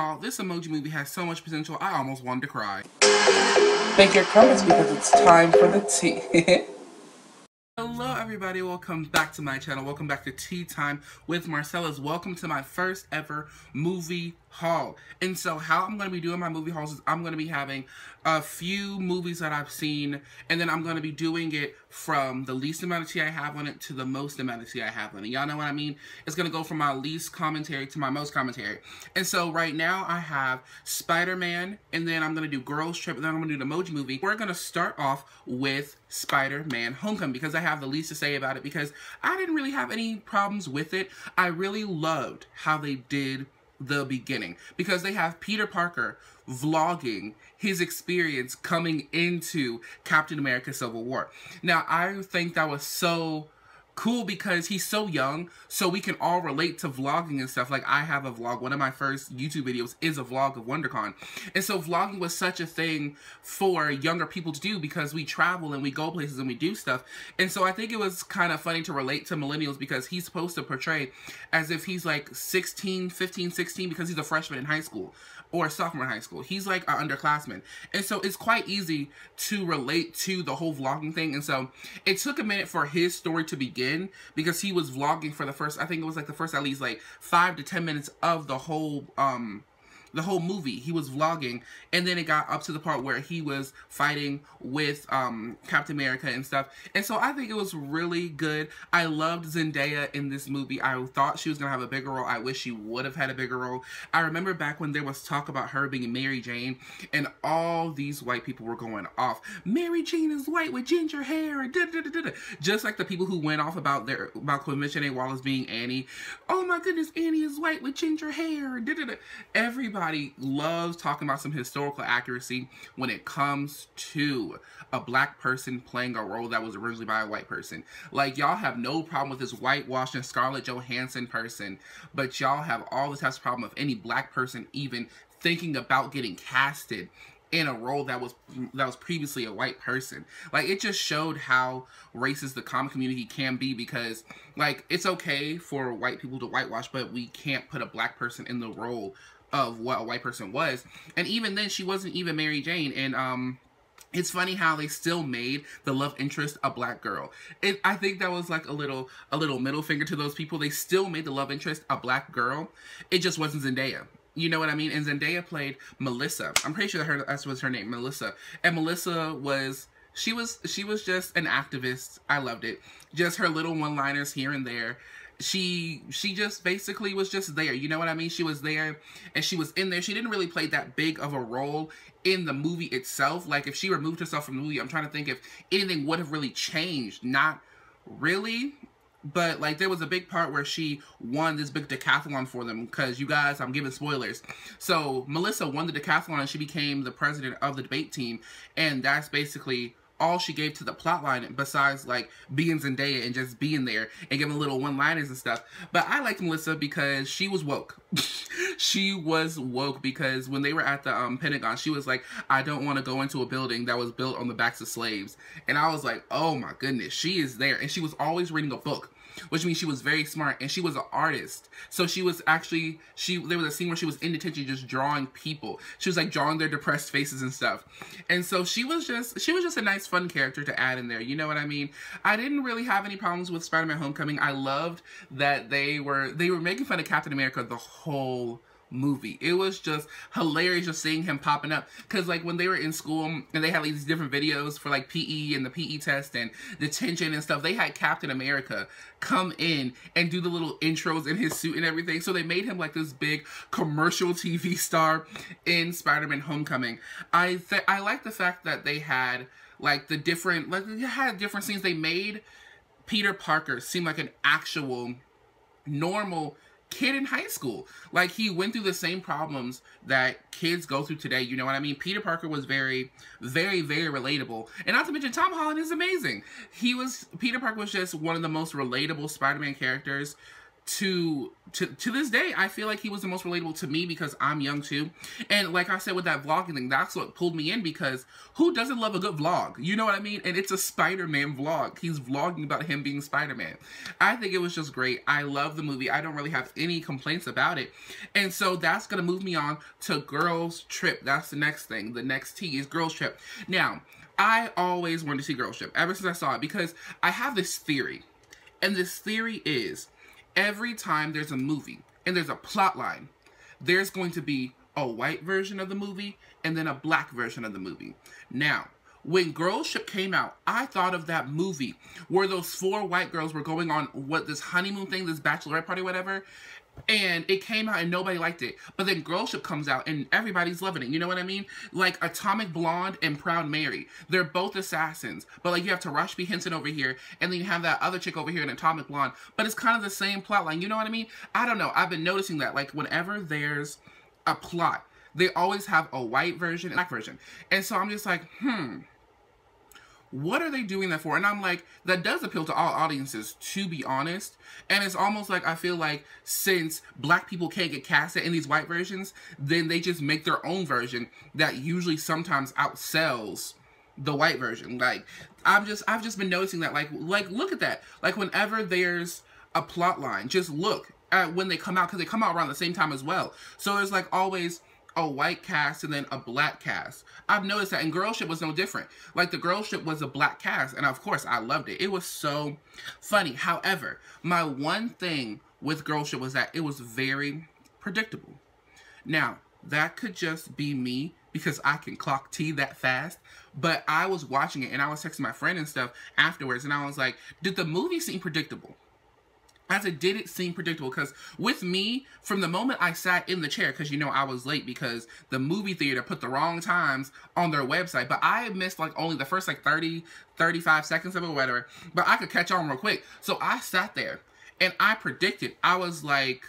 Oh, this emoji movie has so much potential, I almost wanted to cry. Make your comments because it's time for the tea. Hello everybody, welcome back to my channel. Welcome back to Tea Time with Marcelus. Welcome to my first ever movie haul. And so how I'm going to be doing my movie hauls is I'm going to be having a few movies that I've seen and then I'm going to be doing it from the least amount of tea I have on it to the most amount of tea I have on it. Y'all know what I mean? It's going to go from my least commentary to my most commentary. And so right now I have Spider-Man and then I'm going to do Girls Trip and then I'm going to do the Emoji Movie. We're going to start off with Spider-Man Homecoming because I have the least to say about it because I didn't really have any problems with it. I really loved how they did the beginning because they have Peter Parker vlogging his experience coming into Captain America Civil War. Now, I think that was so cool because he's so young, so we can all relate to vlogging and stuff. Like, I have a vlog. One of my first YouTube videos is a vlog of WonderCon. And so vlogging was such a thing for younger people to do because we travel and we go places and we do stuff. And so I think it was kind of funny to relate to millennials because he's supposed to portray as if he's like 16, 15, 16 because he's a freshman in high school or sophomore in high school. He's like an underclassman. And so it's quite easy to relate to the whole vlogging thing. And so it took a minute for his story to begin because he was vlogging for the first, I think it was like the first at least like five to 10 minutes of the whole, um, the whole movie. He was vlogging, and then it got up to the part where he was fighting with um, Captain America and stuff. And so I think it was really good. I loved Zendaya in this movie. I thought she was going to have a bigger role. I wish she would have had a bigger role. I remember back when there was talk about her being Mary Jane, and all these white people were going off. Mary Jane is white with ginger hair, da, da, da, just like the people who went off about their about Quvenzhané Wallis being Annie. Oh my goodness, Annie is white with ginger hair. Everybody everybody loves talking about some historical accuracy when it comes to a black person playing a role that was originally by a white person. Like, y'all have no problem with this whitewashing Scarlett Johansson person, but y'all have all the types of problem of any black person even thinking about getting casted in a role that was that was previously a white person. Like it just showed how racist the comic community can be because like it's okay for white people to whitewash, but we can't put a black person in the role of what a white person was. And even then, she wasn't even Mary Jane. And um, it's funny how they still made the love interest a black girl. It, I think that was like a little a little middle finger to those people. They still made the love interest a black girl. It just wasn't Zendaya. You know what I mean? And Zendaya played Melissa. I'm pretty sure that her that was her name, Melissa. And Melissa was she was she was just an activist. I loved it. Just her little one-liners here and there she she just basically was just there you know what i mean? She was there and she was in there. She didn't really play that big of a role in the movie itself. Like if she removed herself from the movie i'm trying to think if anything would have really changed. Not really but like there was a big part where she won this big decathlon for them because you guys i'm giving spoilers. So melissa won the decathlon and she became the president of the debate team and that's basically all she gave to the plot line besides like being Zendaya and just being there and giving little one-liners and stuff. But I liked Melissa because she was woke. she was woke because when they were at the um, Pentagon, she was like, I don't want to go into a building that was built on the backs of slaves. And I was like, oh my goodness, she is there. And she was always reading a book which means she was very smart and she was an artist. So she was actually she there was a scene where she was in detention just drawing people. She was like drawing their depressed faces and stuff. And so she was just she was just a nice fun character to add in there. You know what I mean? I didn't really have any problems with Spider-Man Homecoming. I loved that they were they were making fun of Captain America the whole movie. It was just hilarious just seeing him popping up. Because, like, when they were in school and they had like, these different videos for, like, PE and the PE test and detention and stuff, they had Captain America come in and do the little intros in his suit and everything. So they made him, like, this big commercial TV star in Spider-Man Homecoming. I, I like the fact that they had, like, the different, like, they had different scenes. They made Peter Parker seem like an actual normal kid in high school. Like he went through the same problems that kids go through today. You know what I mean? Peter Parker was very, very, very relatable. And not to mention Tom Holland is amazing. He was Peter Parker was just one of the most relatable Spider-Man characters to to to this day, I feel like he was the most relatable to me because I'm young too. And like I said with that vlogging thing, that's what pulled me in because who doesn't love a good vlog? You know what I mean? And it's a Spider-Man vlog. He's vlogging about him being Spider-Man. I think it was just great. I love the movie. I don't really have any complaints about it. And so that's going to move me on to Girls Trip. That's the next thing. The next T is Girls Trip. Now, I always wanted to see Girls Trip ever since I saw it because I have this theory. And this theory is every time there's a movie and there's a plot line, there's going to be a white version of the movie and then a black version of the movie. Now, when Girls Trip came out, I thought of that movie where those four white girls were going on what this honeymoon thing, this bachelorette party, whatever, and it came out and nobody liked it. But then Girls Trip comes out and everybody's loving it. You know what I mean? Like Atomic Blonde and Proud Mary. They're both assassins. But like you have Taraji. Henson over here and then you have that other chick over here in Atomic Blonde. But it's kind of the same plot line. You know what I mean? I don't know. I've been noticing that. Like whenever there's a plot, they always have a white version and black version. And so I'm just like, hmm what are they doing that for? And I'm like, that does appeal to all audiences, to be honest. And it's almost like I feel like since black people can't get casted in these white versions, then they just make their own version that usually sometimes outsells the white version. Like I'm just I've just been noticing that like like look at that. Like whenever there's a plot line, just look at when they come out because they come out around the same time as well. So there's like always a white cast and then a black cast. I've noticed that, and Girl Trip was no different. Like, the Girl Trip was a black cast, and of course, I loved it. It was so funny. However, my one thing with Girl Trip was that it was very predictable. Now, that could just be me because I can clock T that fast. But I was watching it and I was texting my friend and stuff afterwards, and I was like, did the movie seem predictable? As it didn't seem predictable because with me from the moment i sat in the chair because you know i was late because the movie theater put the wrong times on their website but i missed like only the first like 30 35 seconds of it whatever but i could catch on real quick so i sat there and i predicted i was like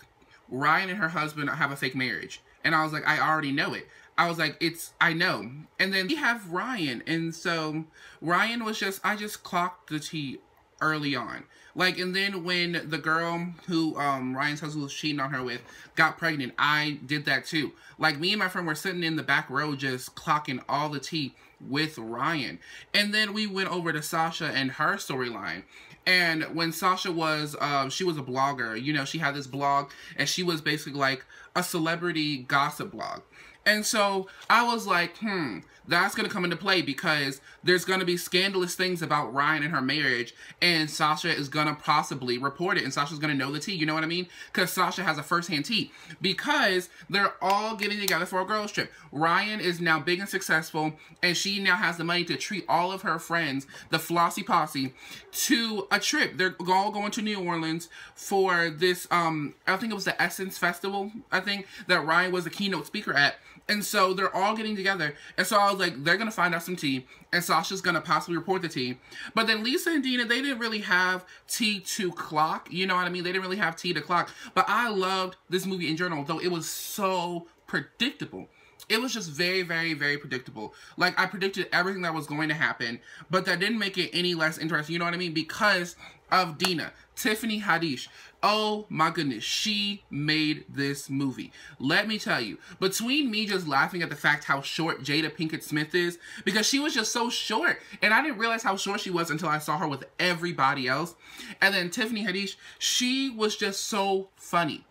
ryan and her husband have a fake marriage and i was like i already know it I was like, it's, I know. And then we have Ryan. And so Ryan was just, I just clocked the T early on. Like, and then when the girl who um, Ryan's husband was cheating on her with got pregnant, I did that too. Like, me and my friend were sitting in the back row just clocking all the tea with Ryan. And then we went over to Sasha and her storyline. And when Sasha was, um, she was a blogger, you know, she had this blog and she was basically like a celebrity gossip blog. And so I was like, hmm, that's going to come into play because there's going to be scandalous things about Ryan and her marriage, and Sasha is going to possibly report it, and Sasha's going to know the tea. You know what I mean? Because Sasha has a first-hand tea. Because they're all getting together for a girls' trip. Ryan is now big and successful, and she now has the money to treat all of her friends, the Flossy Posse, to a trip. They're all going to New Orleans for this, um, I think it was the Essence Festival, I think, that Ryan was the keynote speaker at. And so they're all getting together. And so I was like, they're going to find out some tea. And Sasha's going to possibly report the tea. But then Lisa and Dina, they didn't really have tea to clock. You know what I mean? They didn't really have tea to clock. But I loved this movie in general, though it was so predictable. It was just very, very, very predictable. Like, I predicted everything that was going to happen, but that didn't make it any less interesting, you know what I mean? Because of Dina. Tiffany Haddish. Oh my goodness, she made this movie. Let me tell you, between me just laughing at the fact how short Jada Pinkett Smith is, because she was just so short, and I didn't realize how short she was until I saw her with everybody else. And then Tiffany Haddish, she was just so funny.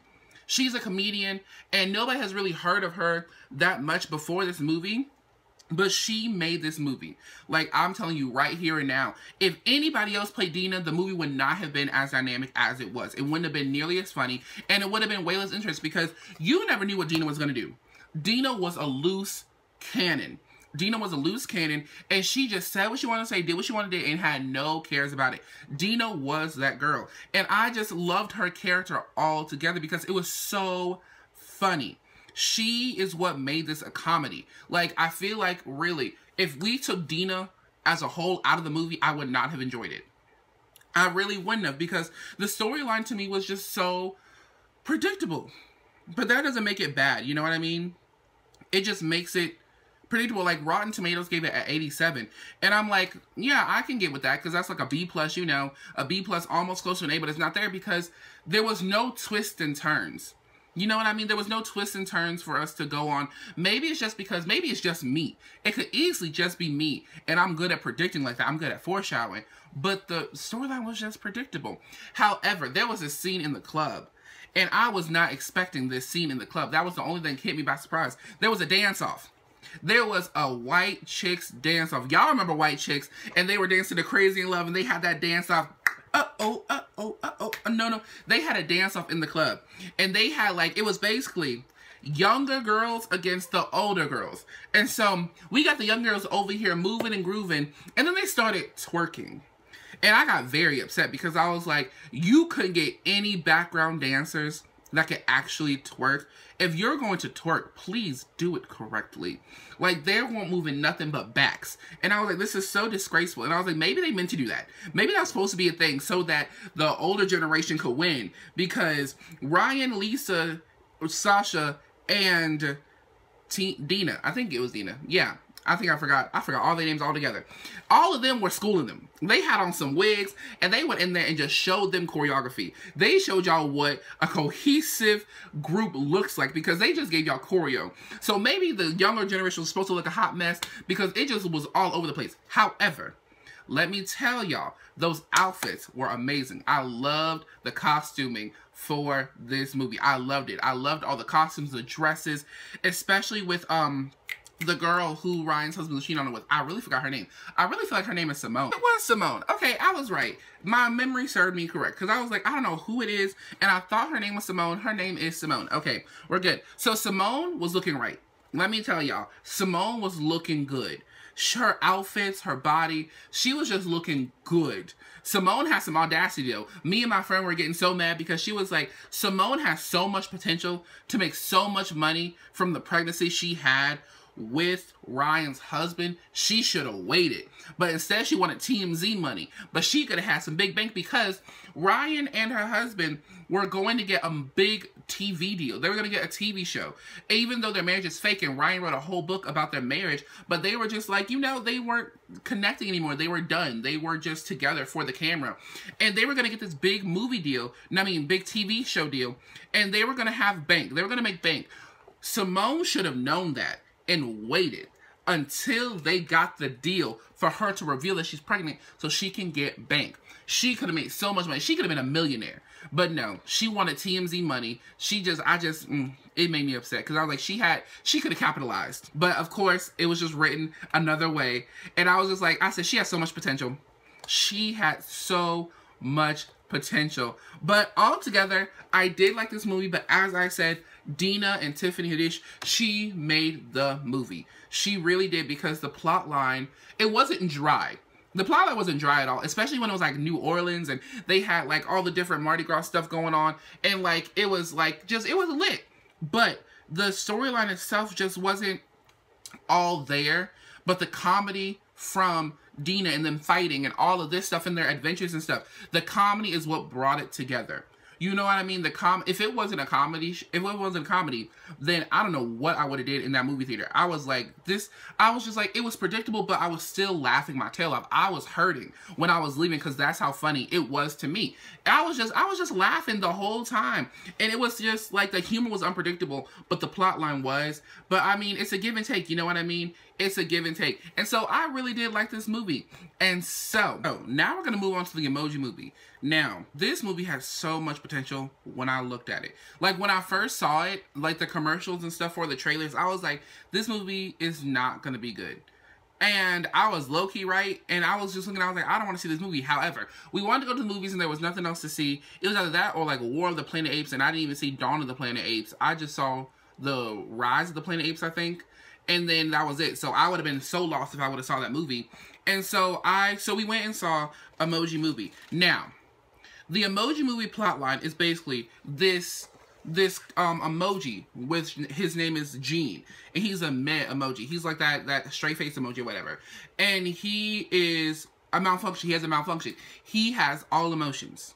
She's a comedian, and nobody has really heard of her that much before this movie. But she made this movie. Like, I'm telling you right here and now. If anybody else played Dina, the movie would not have been as dynamic as it was. It wouldn't have been nearly as funny. And it would have been way less interest because you never knew what Dina was going to do. Dina was a loose cannon. Dina was a loose cannon, and she just said what she wanted to say, did what she wanted to do, and had no cares about it. Dina was that girl. And I just loved her character altogether because it was so funny. She is what made this a comedy. Like, I feel like, really, if we took Dina as a whole out of the movie, I would not have enjoyed it. I really wouldn't have because the storyline to me was just so predictable. But that doesn't make it bad, you know what I mean? It just makes it predictable. Like Rotten Tomatoes gave it at 87. And I'm like, yeah, I can get with that because that's like a B plus, you know, a B plus almost close to an A, but it's not there because there was no twists and turns. You know what I mean? There was no twists and turns for us to go on. Maybe it's just because, maybe it's just me. It could easily just be me. And I'm good at predicting like that. I'm good at foreshadowing. But the storyline was just predictable. However, there was a scene in the club. And I was not expecting this scene in the club. That was the only thing that hit me by surprise. There was a dance-off. There was a white chicks dance off. Y'all remember white chicks and they were dancing to Crazy in Love and they had that dance off. Uh oh, uh oh, uh oh. No, no. They had a dance off in the club. And they had like, it was basically younger girls against the older girls. And so we got the young girls over here moving and grooving. And then they started twerking. And I got very upset because I was like, you couldn't get any background dancers that could actually twerk. If you're going to twerk, please do it correctly. Like, they weren't moving nothing but backs. And I was like, this is so disgraceful. And I was like, maybe they meant to do that. Maybe that's supposed to be a thing so that the older generation could win. Because Ryan, Lisa, Sasha, and T Dina, I think it was Dina, yeah, I think I forgot. I forgot all their names altogether. All of them were schooling them. They had on some wigs, and they went in there and just showed them choreography. They showed y'all what a cohesive group looks like because they just gave y'all choreo. So maybe the younger generation was supposed to look a hot mess because it just was all over the place. However, let me tell y'all, those outfits were amazing. I loved the costuming for this movie. I loved it. I loved all the costumes, the dresses, especially with um the girl who Ryan's husband was cheating on with. I really forgot her name. I really feel like her name is Simone. It was Simone. Okay, I was right. My memory served me correct because I was like, I don't know who it is, and I thought her name was Simone. Her name is Simone. Okay, we're good. So Simone was looking right. Let me tell y'all, Simone was looking good. Her outfits, her body, she was just looking good. Simone has some audacity though. Me and my friend were getting so mad because she was like, Simone has so much potential to make so much money from the pregnancy she had with Ryan's husband, she should have waited. But instead, she wanted TMZ money. But she could have had some big bank because Ryan and her husband were going to get a big TV deal. They were going to get a TV show. Even though their marriage is fake and Ryan wrote a whole book about their marriage, but they were just like, you know, they weren't connecting anymore. They were done. They were just together for the camera. And they were going to get this big movie deal, I mean, big TV show deal, and they were going to have bank. They were going to make bank. Simone should have known that and waited until they got the deal for her to reveal that she's pregnant so she can get bank. She could have made so much money. She could have been a millionaire. But no, she wanted TMZ money. She just, I just, mm, it made me upset because I was like, she had, she could have capitalized. But of course, it was just written another way. And I was just like, I said, she has so much potential. She had so much potential. But altogether, I did like this movie. But as I said, Dina and Tiffany Haddish, she made the movie. She really did because the plot line, it wasn't dry. The plot line wasn't dry at all, especially when it was like New Orleans and they had like all the different Mardi Gras stuff going on. And like, it was like, just, it was lit. But the storyline itself just wasn't all there. But the comedy from Dina and them fighting and all of this stuff and their adventures and stuff, the comedy is what brought it together. You know what I mean? The com if it wasn't a comedy, if it wasn't a comedy, then I don't know what I would have did in that movie theater. I was like this. I was just like it was predictable, but I was still laughing my tail off. I was hurting when I was leaving because that's how funny it was to me. I was just I was just laughing the whole time, and it was just like the humor was unpredictable, but the plot line was. But I mean, it's a give and take. You know what I mean? It's a give and take. And so I really did like this movie. And so, oh, now we're going to move on to the Emoji movie. Now, this movie has so much potential when I looked at it. Like, when I first saw it, like the commercials and stuff for the trailers, I was like, this movie is not going to be good. And I was low-key right, and I was just looking, I was like, I don't want to see this movie. However, we wanted to go to the movies and there was nothing else to see. It was either that or like War of the Planet Apes, and I didn't even see Dawn of the Planet Apes. I just saw the Rise of the Planet Apes, I think. And then that was it. So I would have been so lost if I would have saw that movie. And so I, so we went and saw Emoji Movie. Now, the emoji movie plotline is basically this this um emoji with his name is Gene and he's a meh emoji. He's like that that straight face emoji whatever. And he is a malfunction. He has a malfunction. He has all emotions.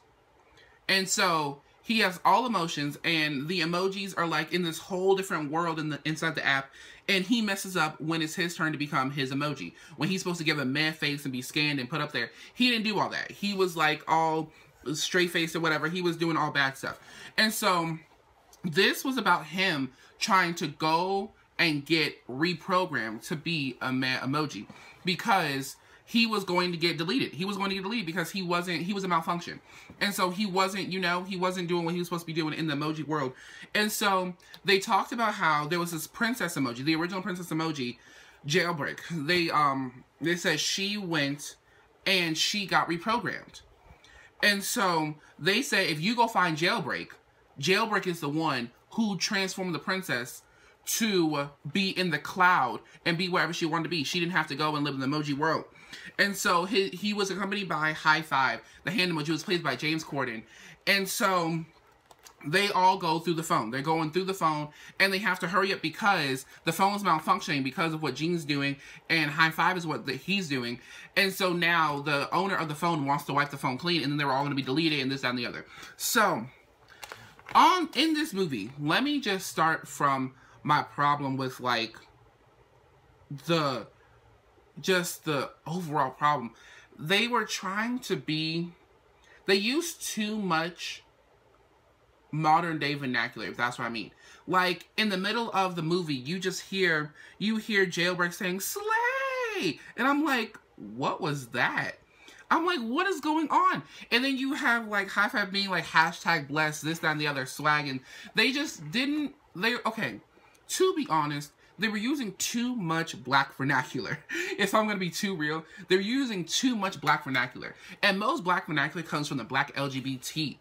And so he has all emotions and the emojis are like in this whole different world in the inside the app and he messes up when it's his turn to become his emoji when he's supposed to give a meh face and be scanned and put up there he didn't do all that he was like all straight faced or whatever he was doing all bad stuff and so this was about him trying to go and get reprogrammed to be a meh emoji because he was going to get deleted. He was going to get deleted because he wasn't, he was a malfunction. And so he wasn't, you know, he wasn't doing what he was supposed to be doing in the emoji world. And so they talked about how there was this princess emoji, the original princess emoji, jailbreak. They, um, they said she went and she got reprogrammed. And so they say if you go find jailbreak, jailbreak is the one who transformed the princess to be in the cloud and be wherever she wanted to be. She didn't have to go and live in the emoji world. And so he, he was accompanied by High Five. The hand emoji was played by James Corden. And so they all go through the phone. They're going through the phone and they have to hurry up because the phone's malfunctioning because of what Gene's doing and High Five is what the, he's doing. And so now the owner of the phone wants to wipe the phone clean and then they're all going to be deleted and this, that, and the other. So, on in this movie, let me just start from my problem with like the just the overall problem. They were trying to be they used too much modern day vernacular, if that's what I mean. Like in the middle of the movie, you just hear you hear Jailbreak saying "Slay," and I'm like, what was that? I'm like, what is going on? And then you have like High Five being like hashtag bless this, that, and the other swag, and they just didn't. They okay. To be honest, they were using too much black vernacular. if I'm going to be too real, they're using too much black vernacular. And most black vernacular comes from the black LGBT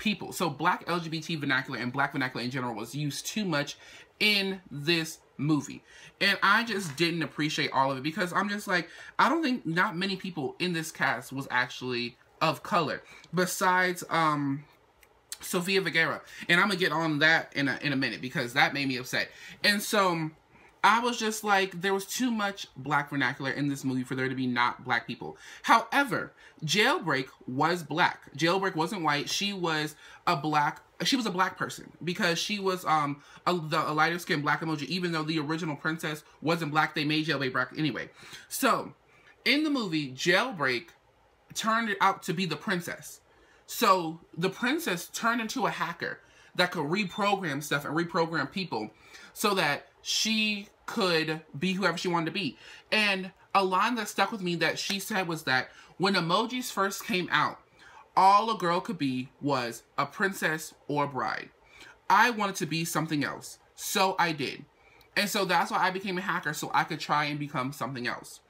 people. So black LGBT vernacular and black vernacular in general was used too much in this movie. And I just didn't appreciate all of it because I'm just like, I don't think not many people in this cast was actually of color. Besides, um, Sofia Vergara. And I'm going to get on that in a, in a minute because that made me upset. And so I was just like, there was too much black vernacular in this movie for there to be not black people. However, Jailbreak was black. Jailbreak wasn't white. She was a black, she was a black person because she was um a, the, a lighter skinned black emoji. Even though the original princess wasn't black, they made Jailbreak black anyway. So, in the movie, Jailbreak turned out to be the princess. So, the princess turned into a hacker that could reprogram stuff and reprogram people so that she could be whoever she wanted to be. And a line that stuck with me that she said was that when emojis first came out, all a girl could be was a princess or a bride. I wanted to be something else, so I did. And so that's why I became a hacker, so I could try and become something else.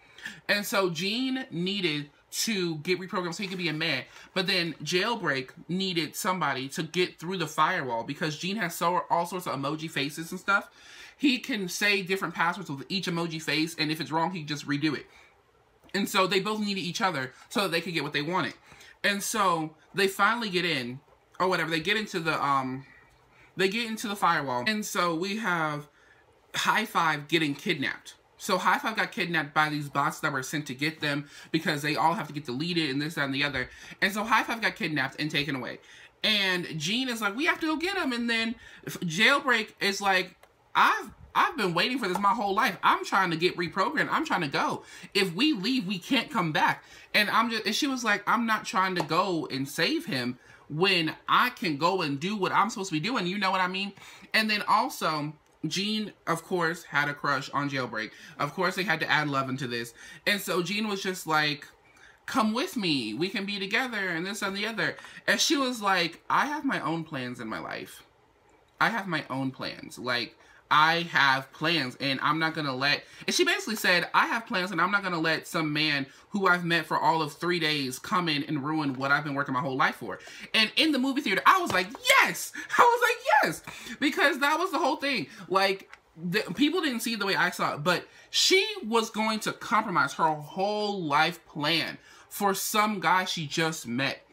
And so Gene needed to get reprogrammed so he could be a man. But then Jailbreak needed somebody to get through the firewall because Gene has so all sorts of emoji faces and stuff he can say different passwords with each emoji face, and if it's wrong, he just redo it. And so they both needed each other so that they could get what they wanted. And so they finally get in, or whatever, they get into the, um, they get into the firewall. And so we have High Five getting kidnapped. So High Five got kidnapped by these bots that were sent to get them because they all have to get deleted and this, that, and the other. And so High Five got kidnapped and taken away. And Gene is like, we have to go get him. And then Jailbreak is like, I've I've been waiting for this my whole life. I'm trying to get reprogrammed. I'm trying to go. If we leave, we can't come back. And I'm just and she was like, I'm not trying to go and save him when I can go and do what I'm supposed to be doing. You know what I mean? And then also Gene, of course, had a crush on Jailbreak. Of course, they had to add love into this. And so Gene was just like, come with me. We can be together and this and the other. And she was like, I have my own plans in my life. I have my own plans. Like, I have plans and I'm not gonna let and she basically said I have plans and I'm not gonna let some man who I've met for all of three days come in and ruin what I've been working my whole life for. And in the movie theater, I was like, yes! I was like, yes! Because that was the whole thing. Like, the, people didn't see it the way I saw it, but she was going to compromise her whole life plan for some guy she just met.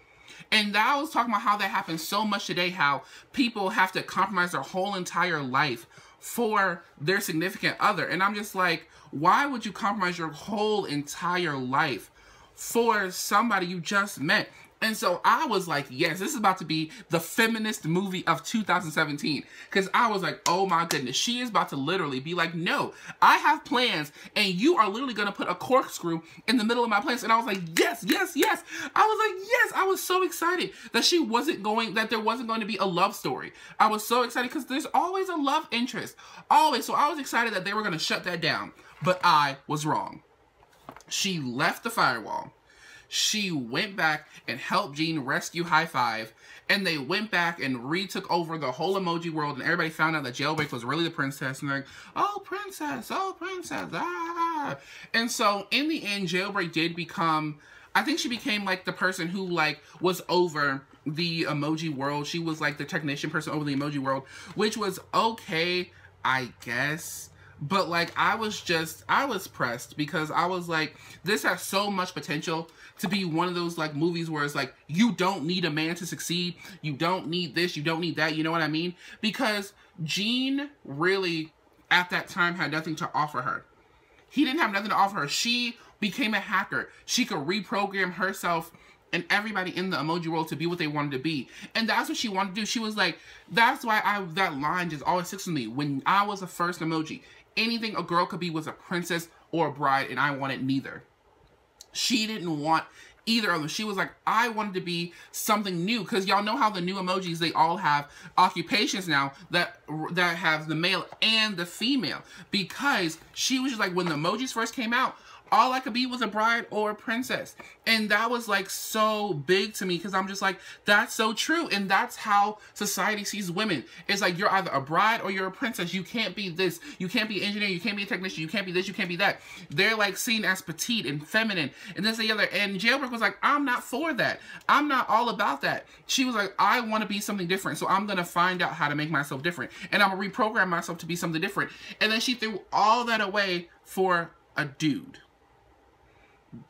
And I was talking about how that happens so much today, how people have to compromise their whole entire life for their significant other. And I'm just like, why would you compromise your whole entire life for somebody you just met? And so I was like, yes, this is about to be the feminist movie of 2017. Because I was like, oh my goodness, she is about to literally be like, no, I have plans, and you are literally going to put a corkscrew in the middle of my plans. And I was like, yes, yes, yes. I was like, yes. I was so excited that she wasn't going, that there wasn't going to be a love story. I was so excited because there's always a love interest. Always. So I was excited that they were going to shut that down. But I was wrong. She left the firewall she went back and helped Gene rescue High Five, and they went back and retook over the whole emoji world, and everybody found out that Jailbreak was really the princess, and they're like, oh, princess, oh, princess, ah. And so, in the end, Jailbreak did become, I think she became, like, the person who, like, was over the emoji world. She was, like, the technician person over the emoji world, which was okay, I guess but like I was just I was pressed because I was like this has so much potential to be one of those like movies where it's like you don't need a man to succeed. You don't need this. You don't need that. You know what I mean? Because Gene really at that time had nothing to offer her. He didn't have nothing to offer her. She became a hacker. She could reprogram herself and everybody in the emoji world to be what they wanted to be. And that's what she wanted to do. She was like, that's why I that line just always sticks with me. When I was the first emoji, anything a girl could be was a princess or a bride, and I wanted neither. She didn't want either of them. She was like, I wanted to be something new because y'all know how the new emojis they all have occupations now that that have the male and the female. Because she was just like when the emojis first came out, all I could be was a bride or a princess. And that was like so big to me because I'm just like, that's so true. And that's how society sees women. It's like you're either a bride or you're a princess. You can't be this. You can't be an engineer. You can't be a technician. You can't be this. You can't be that. They're like seen as petite and feminine and this and the other. And Jailbreak was like, I'm not for that. I'm not all about that. She was like, I want to be something different. So I'm going to find out how to make myself different. And I'm going to reprogram myself to be something different. And then she threw all that away for a dude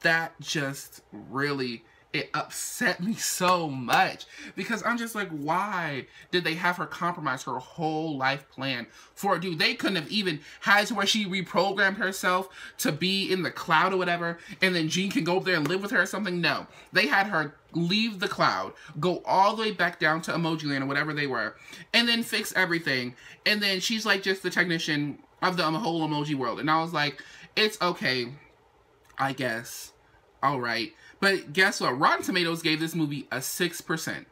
that just really it upset me so much because I'm just like, why did they have her compromise her whole life plan for a dude? They couldn't have even had to where she reprogrammed herself to be in the cloud or whatever, and then Gene can go up there and live with her or something. No, they had her leave the cloud, go all the way back down to Emoji Land or whatever they were, and then fix everything. And then she's like just the technician of the whole emoji world. And I was like, it's okay I guess. All right. But guess what? Rotten Tomatoes gave this movie a 6%.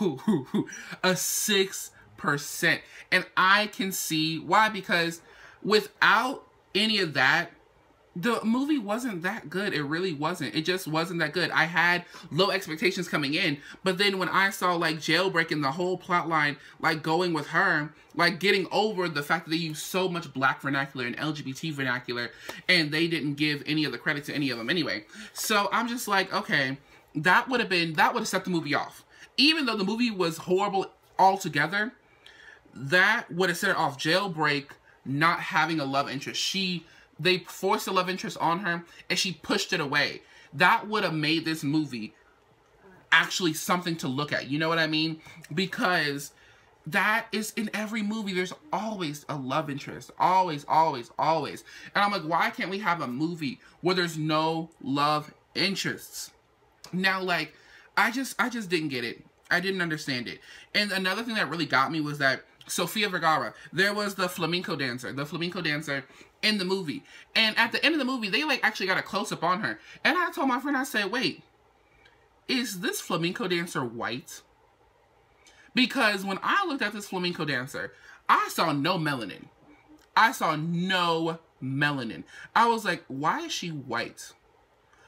a 6%. And I can see why. Because without any of that, the movie wasn't that good. It really wasn't. It just wasn't that good. I had low expectations coming in, but then when I saw like jailbreak and the whole plot line like going with her, like getting over the fact that they used so much black vernacular and LGBT vernacular and they didn't give any of the credit to any of them anyway. So I'm just like, okay, that would have been that would have set the movie off. Even though the movie was horrible altogether, that would have set it off. Jailbreak not having a love interest. She they forced a love interest on her and she pushed it away. That would have made this movie actually something to look at. You know what I mean? Because that is in every movie. There's always a love interest. Always, always, always. And I'm like, why can't we have a movie where there's no love interests? Now, like, I just, I just didn't get it. I didn't understand it. And another thing that really got me was that Sofia Vergara, there was the flamenco dancer. The flamenco dancer in the movie. And at the end of the movie, they like actually got a close up on her. And I told my friend, I said, wait, is this flamenco dancer white? Because when I looked at this flamenco dancer, I saw no melanin. I saw no melanin. I was like, why is she white?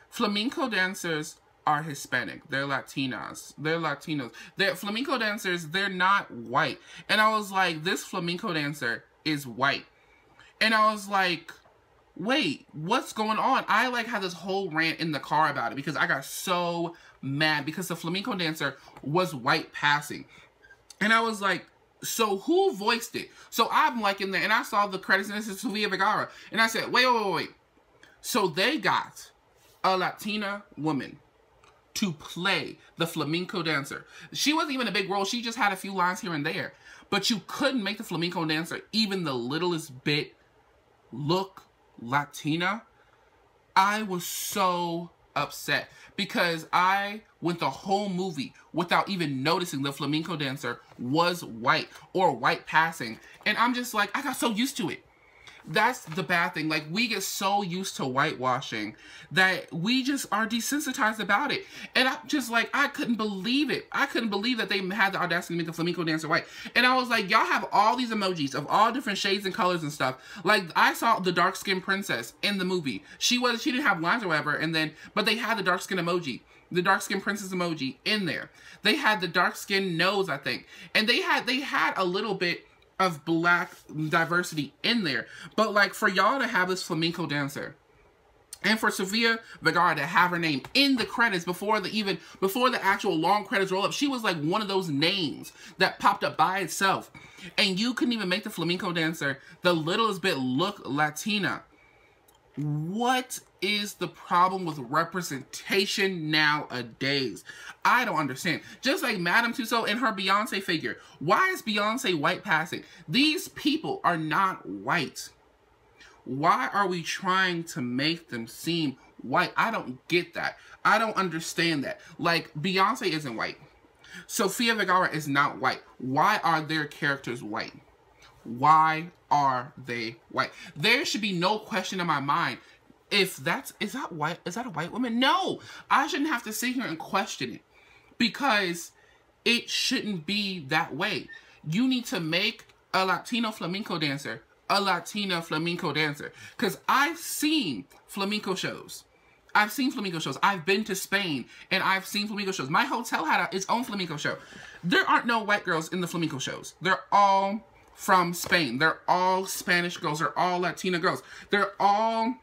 Flamenco dancers are Hispanic. They're Latinas. They're Latinos. They're flamenco dancers. They're not white. And I was like, this flamenco dancer is white. And I was like, wait, what's going on? I like had this whole rant in the car about it because I got so mad because the flamenco dancer was white passing. And I was like, so who voiced it? So I'm like in there and I saw the credits and this is Sofia Vergara. And I said, wait, wait, wait, wait. So they got a Latina woman to play the flamenco dancer. She wasn't even a big role. She just had a few lines here and there. But you couldn't make the flamenco dancer even the littlest bit look Latina, I was so upset because I went the whole movie without even noticing the flamenco dancer was white or white passing. And I'm just like, I got so used to it that's the bad thing. Like, we get so used to whitewashing that we just are desensitized about it. And I'm just like, I couldn't believe it. I couldn't believe that they had the audacity to make a flamenco dancer white. And I was like, y'all have all these emojis of all different shades and colors and stuff. Like, I saw the dark skinned princess in the movie. She was, she didn't have lines or whatever. And then, but they had the dark skin emoji the dark skin princess emoji in there. They had the dark skin nose, I think. And they had they had a little bit of black diversity in there. But like for y'all to have this flamenco dancer and for Sofia Vergara to have her name in the credits before the even before the actual long credits roll up, she was like one of those names that popped up by itself. And you couldn't even make the flamenco dancer the littlest bit look Latina. What is the problem with representation nowadays? I don't understand. Just like Madame Tussauds and her Beyonce figure. Why is Beyonce white passing? These people are not white. Why are we trying to make them seem white? I don't get that. I don't understand that. Like, Beyonce isn't white. Sofia Vergara is not white. Why are their characters white? Why are they white? There should be no question in my mind if that's is that white is that a white woman? No, I shouldn't have to sit here and question it because it shouldn't be that way. You need to make a Latino flamenco dancer a Latina flamenco dancer because I've seen flamenco shows. I've seen flamenco shows. I've been to Spain and I've seen flamenco shows. My hotel had a, its own flamenco show. There aren't no white girls in the flamenco shows. They're all from Spain. They're all Spanish girls. They're all Latina girls. They're all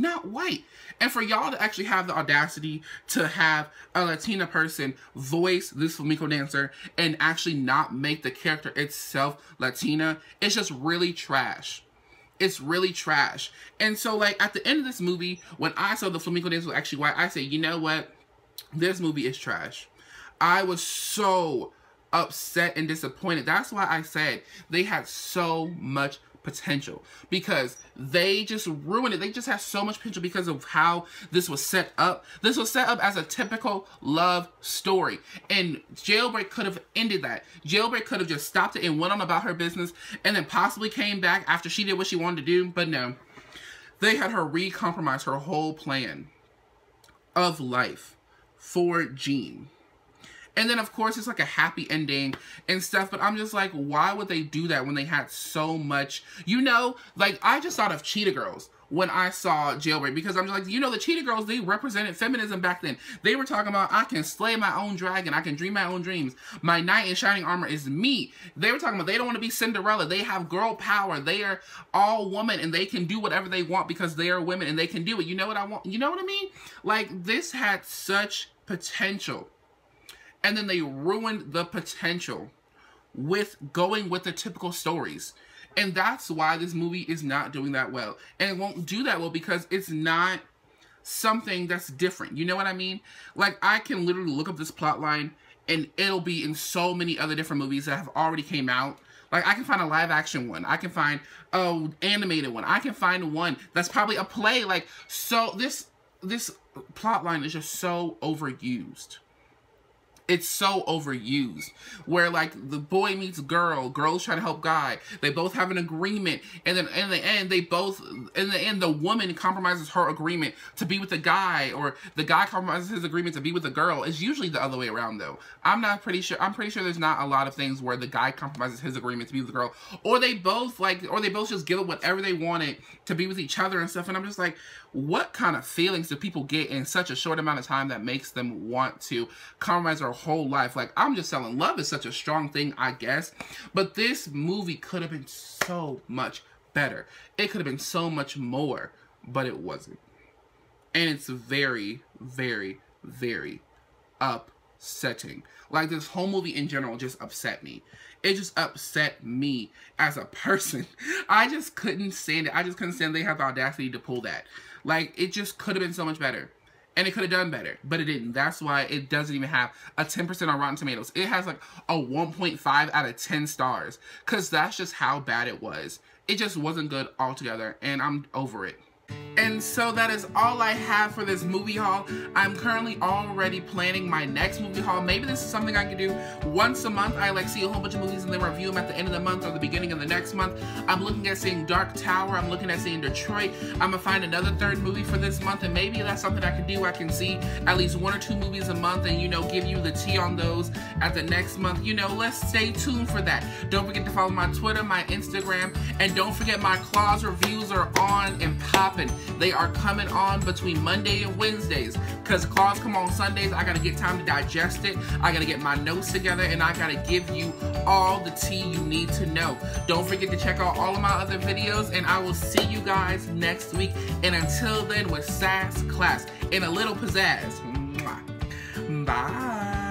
not white. And for y'all to actually have the audacity to have a Latina person voice this flamenco dancer and actually not make the character itself Latina, it's just really trash. It's really trash. And so, like, at the end of this movie, when I saw the flamenco dancer was actually white, I said, you know what? This movie is trash. I was so upset and disappointed. That's why I said they had so much potential because they just ruined it. They just have so much potential because of how this was set up. This was set up as a typical love story. And Jailbreak could have ended that. Jailbreak could have just stopped it and went on about her business and then possibly came back after she did what she wanted to do. But no, they had her re-compromise her whole plan of life for Gene. And then, of course, it's like a happy ending and stuff. But I'm just like, why would they do that when they had so much? You know, like, I just thought of Cheetah Girls when I saw Jailbreak because I'm just like, you know, the Cheetah Girls, they represented feminism back then. They were talking about, I can slay my own dragon. I can dream my own dreams. My knight in shining armor is me. They were talking about they don't want to be Cinderella. They have girl power. They are all women and they can do whatever they want because they are women and they can do it. You know what I want? You know what I mean? Like, this had such potential and then they ruined the potential with going with the typical stories. And that's why this movie is not doing that well. And it won't do that well because it's not something that's different. You know what I mean? Like, I can literally look up this plot line and it'll be in so many other different movies that have already came out. Like, I can find a live action one. I can find a animated one. I can find one that's probably a play. Like, so this, this plot line is just so overused it's so overused. Where like the boy meets girl girls trying to help guy they both have an agreement and then in the end they both in the end the woman compromises her agreement to be with the guy or the guy compromises his agreement to be with the girl. It's usually the other way around though. I'm not pretty sure i'm pretty sure there's not a lot of things where the guy compromises his agreement to be with the girl or they both like or they both just give up whatever they wanted to be with each other and stuff and i'm just like what kind of feelings do people get in such a short amount of time that makes them want to compromise their whole life? Like, I'm just telling, love is such a strong thing, I guess. But this movie could have been so much better. It could have been so much more, but it wasn't. And it's very, very, very upsetting. Like, this whole movie in general just upset me it just upset me as a person. I just couldn't stand it. I just couldn't stand they have the audacity to pull that. Like, it just could have been so much better. And it could have done better, but it didn't. That's why it doesn't even have a 10% on Rotten Tomatoes. It has like a 1.5 out of 10 stars. Because that's just how bad it was. It just wasn't good altogether, and I'm over it. And so that is all I have for this movie haul. I'm currently already planning my next movie haul. Maybe this is something I can do once a month. I like see a whole bunch of movies and then review them at the end of the month or the beginning of the next month. I'm looking at seeing Dark Tower. I'm looking at seeing Detroit. I'm gonna find another third movie for this month and maybe that's something I can do. I can see at least one or two movies a month and you know give you the tea on those at the next month. You know, let's stay tuned for that. Don't forget to follow my Twitter, my Instagram, and don't forget my Claws reviews are on and popping. They are coming on between Monday and Wednesdays. Because Claws come on Sundays, I gotta get time to digest it. I gotta get my notes together and I gotta give you all the tea you need to know. Don't forget to check out all of my other videos and I will see you guys next week. And until then, with Sass Class and a little pizzazz. Bye.